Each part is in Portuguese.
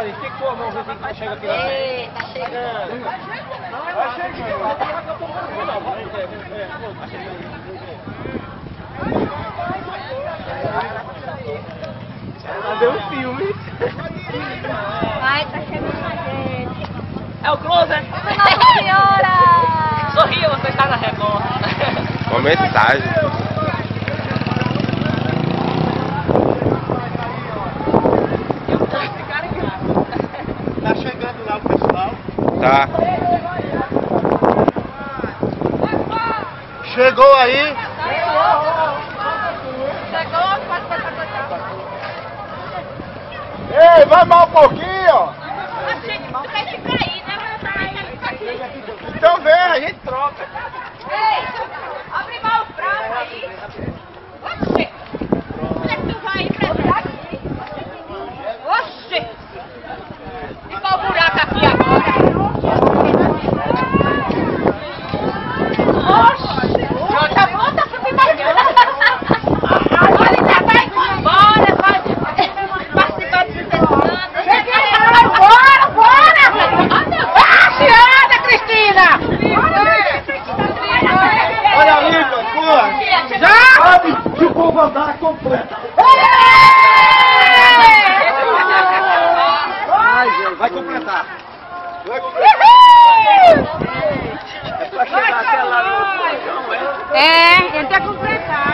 senhora, estica sua mão, você que chega aqui na frente. Ei, tá chegando. Vai chegando. Não, vai chegando. Vai chegando. Cadê o filme? Ai, tá chegando a gente. É o closer. Nossa Senhora! Sorria, você está na Record. Uma mensagem. Tá chegando lá o pessoal. Tá. Chegou aí. Chegou, pode. Ei, vai mais um pouquinho. Vai ficar aí, né? Então vem, a gente troca. Ei, abre mal o prato aí. Oxê! Onde é que tu vai ir pra cá? Oxê! E qual o buraco aqui agora? Oxê! Bota, bota, subir mais. Olha, já vai embora, vai participar desse sessão. Bora, bora! Ah, senhora Cristina! Olha ali, pô. Já? Sabe que o povo andar completa. Vai, gente, vai completar. É pra chegar até lá no portão, é? É, ele tem que completar.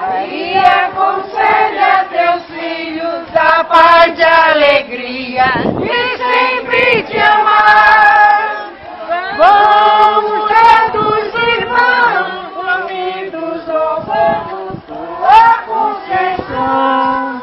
Maria, concede a teus filhos a paz e a alegria e sempre te amar. Vamos todos irmãos, unidos louvando tua conceição.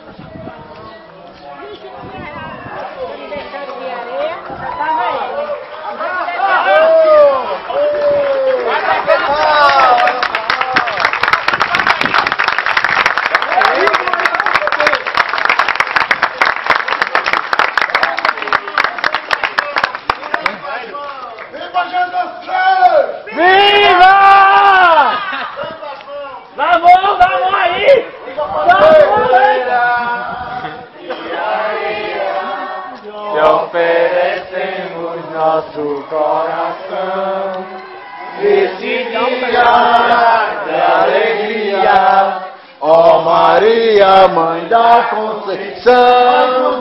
Mãe da Conceição,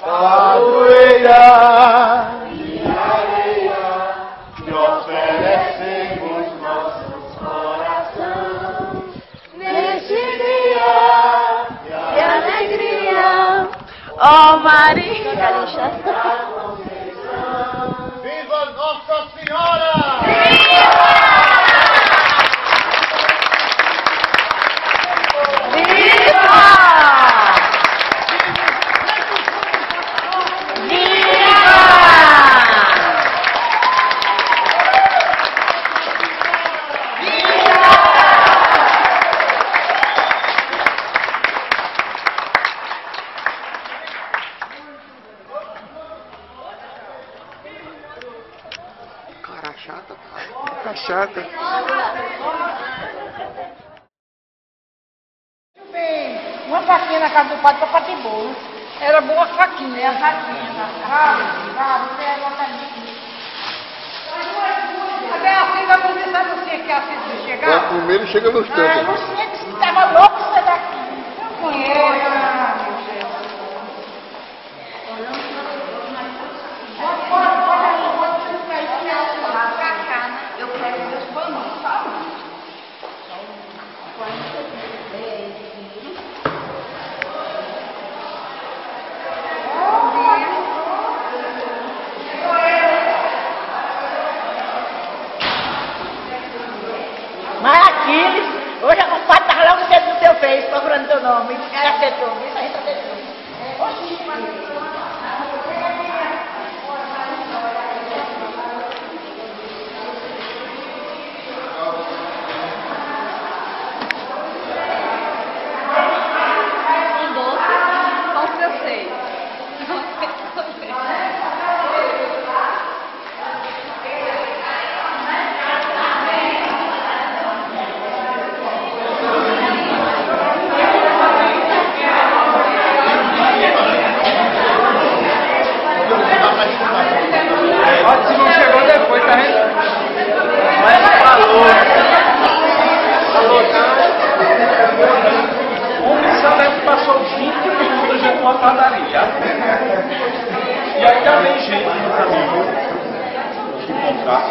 padroeira. Te oferecemos nossos corações Neste dia de alegria, ó Maria. Viva Nossa Senhora! Viva! Viva! Cara chata, Tá chata. Uma faquinha na casa do padre para fazer bolo. Era boa faquinha. É a faquinha. Claro, claro, você é exatamente Até assim vai começar você que assim de chegar. Primeiro chega nos Ah, cantos. você que estava louco de sair daqui. Eu conheço. Ah, meu Deus. Pode, pode, pode, aí, pode ficar aí, que eu lá pra cá, né? Eu quero meus paninhos, sabe? Mas Aquiles, hoje o padre estava logo dentro do teu peito, procurando teu nome. Era tetron, isso aí tá tetron. É, mas... Um doce com francês. Olha se não chegou depois, tá vendo? Mas falou. O Missalete passou 20 minutos já com a padaria. E ainda vem gente no caminho de comprar.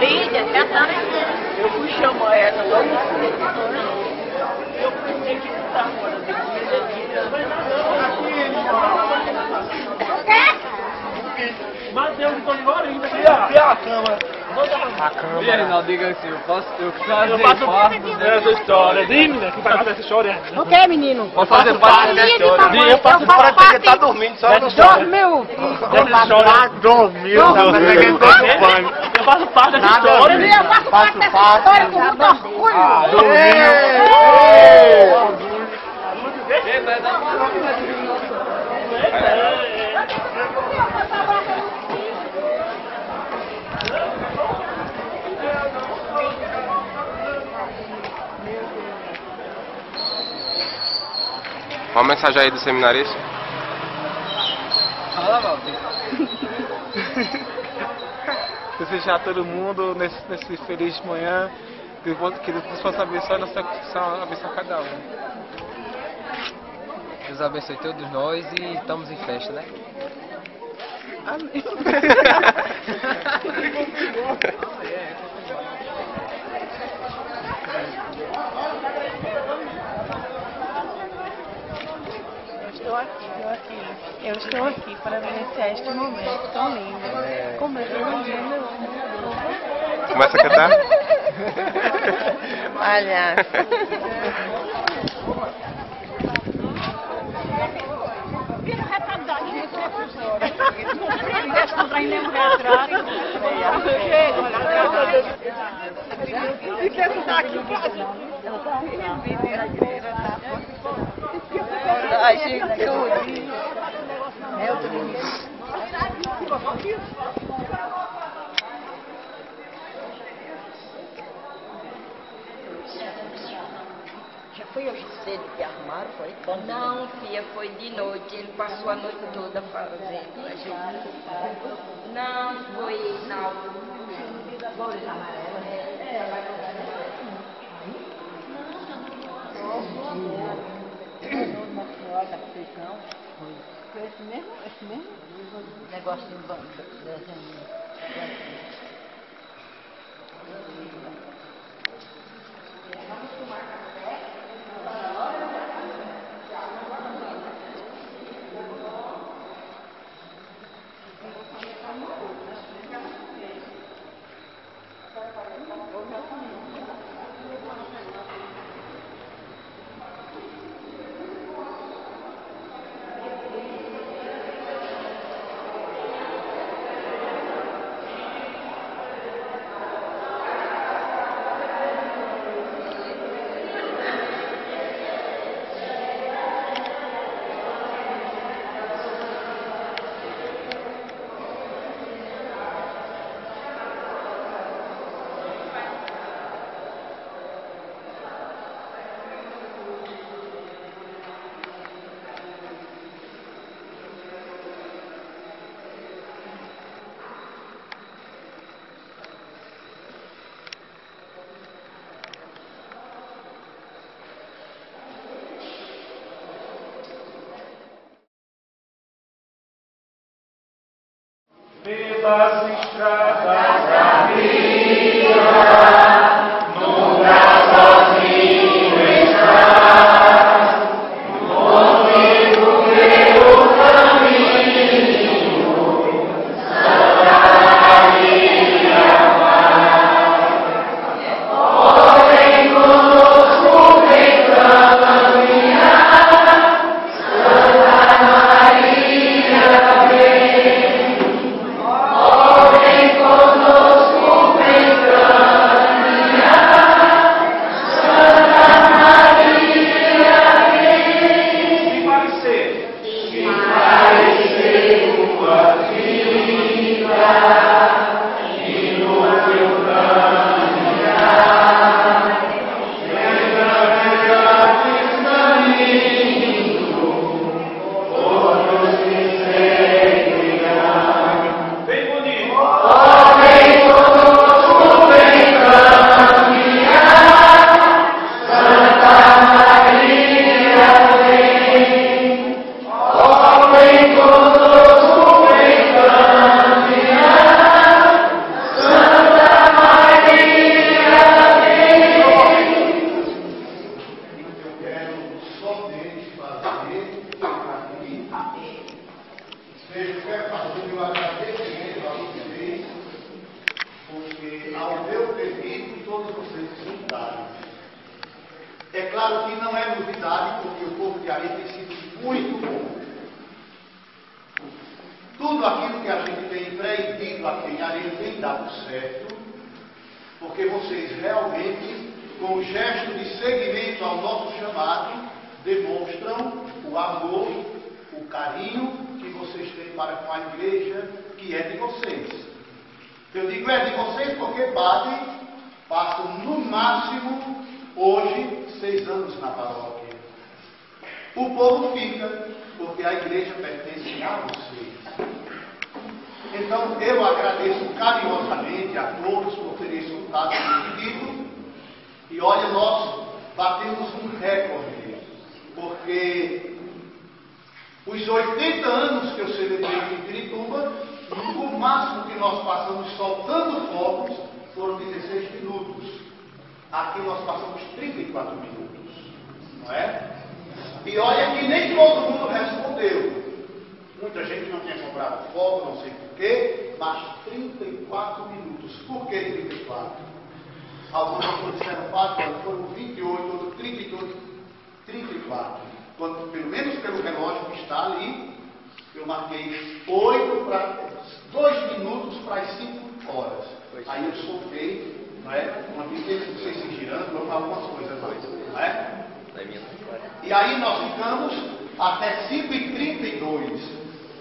Lídia, tentando Eu fui chamar ela logo Eu pensei que não estava morando Mas eu não estou embora E a cama? E aí, Reinaldo, diga assim, eu posso eu fazer Eu faço parte essa história. Dime, que vai essa história. O que, menino? Posso fazer parte dessa história? Eu faço parte que tá dormindo só no Dormiu. Dessa história. Dormiu, dormiu. Eu faço parte dessa história. Eu faço parte dessa história com muito orgulho. Uma mensagem aí do seminarista. Fala, Valdir. desejar a todo mundo nesse, nesse feliz manhã, que Deus possa abençoar nossa constituição, abençoar cada um. Deus abençoe todos nós e estamos em festa, né? Eu estou aqui, eu aqui. Eu estou aqui para vivenciar este momento tão lindo. Como é que eu não Começa a cantar? Olha. Ai, gente, Já foi hoje cedo que arrumaram, foi? Não, filha, foi de noite. Ele passou a noite toda fazendo. A gente... Não, foi na foi esse mesmo, é esse mesmo negócio de banco, desenho. Vamos tomar café? Estradas da porque o povo de Ari tem sido muito bom. Tudo aquilo que a gente tem empreendido aqui em Ari tem dado certo, porque vocês realmente, com o gesto de seguimento ao nosso chamado, demonstram o amor, o carinho que vocês têm para com a igreja, que é de vocês. Eu digo é de vocês porque Bade passam no máximo, hoje, seis anos na paróquia. O povo fica, porque a igreja pertence a vocês. Então, eu agradeço carinhosamente a todos por terem escutado o pedido. E olha, nós batemos um recorde, porque os 80 anos que eu celebrei em Pirituba, o máximo que nós passamos soltando fogos foram 16 minutos. Aqui nós passamos 34 minutos, não é? E olha que nem todo mundo respondeu. Muita gente não tinha comprado fogo, não sei porquê, mas 34 minutos. Por que 34? Alguns pessoas disseram, padre, quando foram 28, outros 32, 34. Quando, pelo menos pelo relógio que está ali, eu marquei 8 para 2 minutos para as 5 horas. Aí eu soltei, não é? Uma vez não sei se girando, algumas coisas, não é? E aí nós ficamos até 5h32.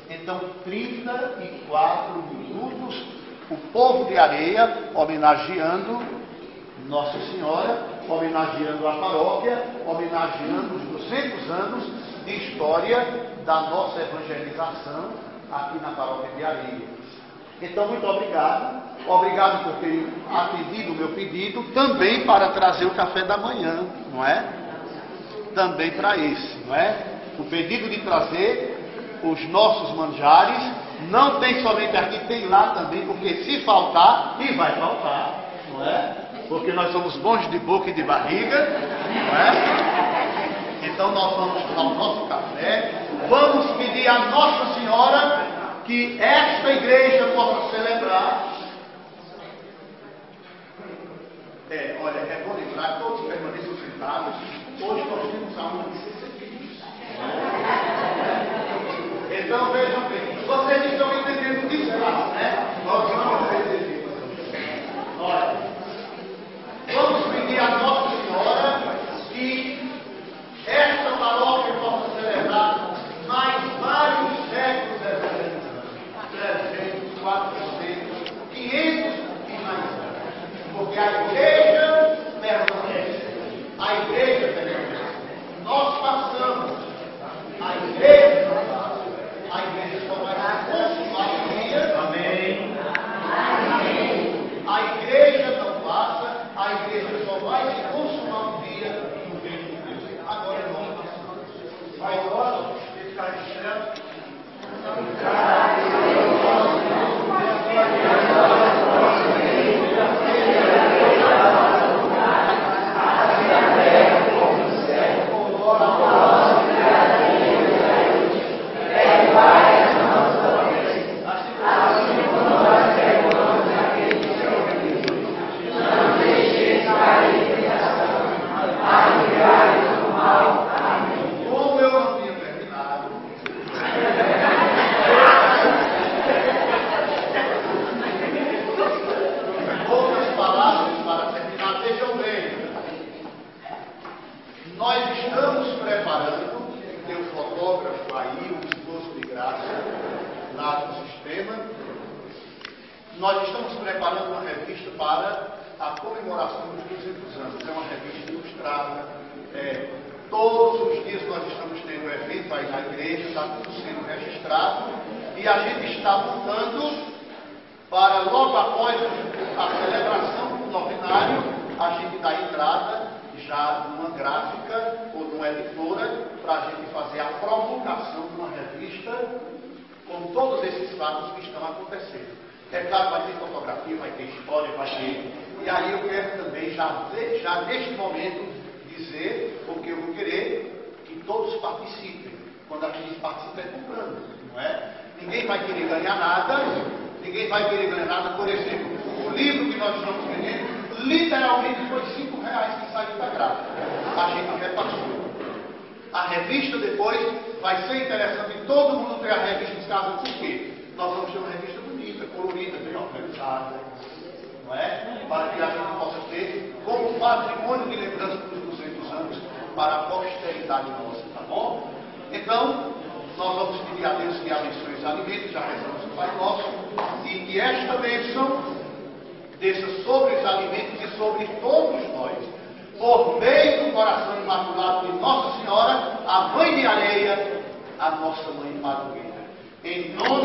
Então, 34 minutos, o povo de areia homenageando Nossa Senhora, homenageando a paróquia, homenageando os 200 anos de história da nossa evangelização aqui na paróquia de areia. Então, muito obrigado. Obrigado por ter atendido o meu pedido, também para trazer o café da manhã, não é? Também para esse, não é? O pedido de trazer os nossos manjares, não tem somente aqui, tem lá também, porque se faltar, e vai faltar, não é? Porque nós somos bons de boca e de barriga, não é? Então nós vamos tomar o nosso café, vamos pedir a Nossa Senhora que esta igreja possa celebrar. É, olha, é bom lembrar, todos permaneçam sentados. Hoje nós temos a honra de ser servidos. Então vejam bem, vocês estão entendendo o espaço, né? Nós vamos receber. Olha, vamos pedir a Nossa Senhora que esta paróquia possa celebrar mais vários séculos evangelizados. 300, 400, 500 e mais anos. Porque a igreja permanece. A igreja permanece. Nós passamos. A igreja não passa. A igreja só vai se consumar sistema. Nós estamos preparando uma revista para a comemoração dos 200 anos. É uma revista ilustrada. É, todos os dias nós estamos tendo evento aí na igreja, está tudo sendo registrado. E a gente está montando para logo após a celebração do novenário, a gente dar entrada já numa gráfica ou numa editora para a gente fazer a promulgação de uma revista com todos esses fatos que estão acontecendo. É claro, vai ter fotografia, vai ter história, vai ter. E aí eu quero também, já, já neste momento, dizer, porque eu vou querer que todos participem. Quando a gente participa é comprando, não é? Ninguém vai querer ganhar nada, ninguém vai querer ganhar nada. Por exemplo, o livro que nós estamos vendendo, literalmente foi cinco reais que saiu da gráfica. A gente repassou. A revista depois vai ser interessante todo mundo ter a revista em casa, por quê? Nós vamos ter uma revista bonita, colorida, bem organizada, não é? Para que a gente possa ter como patrimônio de lembrança dos 200 anos para a posteridade nossa, tá bom? Então, nós vamos pedir a Deus que abençoe os alimentos, já rezamos o Pai Nosso, e que esta bênção desça sobre os alimentos e sobre todos nós, por meio do coração imaculado de Nossa Senhora, a Mãe de Areia, a nossa Mãe Padroeira. Em nome